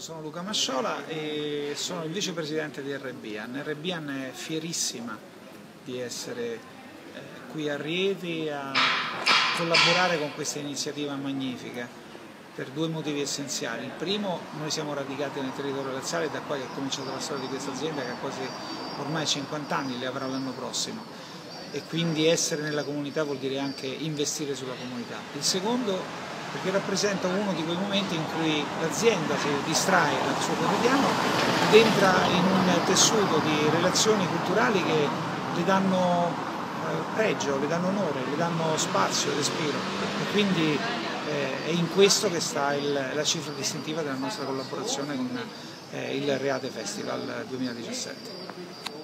sono Luca Masciola e sono il vicepresidente di RBAN. RBAN è fierissima di essere eh, qui a Rieti a collaborare con questa iniziativa magnifica per due motivi essenziali. Il primo, noi siamo radicati nel territorio laziale, da qua che è cominciata la storia di questa azienda che ha quasi ormai 50 anni, li avrà l'anno prossimo e quindi essere nella comunità vuol dire anche investire sulla comunità. Il secondo perché rappresenta uno di quei momenti in cui l'azienda si distrae dal suo quotidiano ed entra in un tessuto di relazioni culturali che le danno eh, pregio, le danno onore, le danno spazio, respiro e quindi eh, è in questo che sta il, la cifra distintiva della nostra collaborazione con eh, il Reate Festival 2017.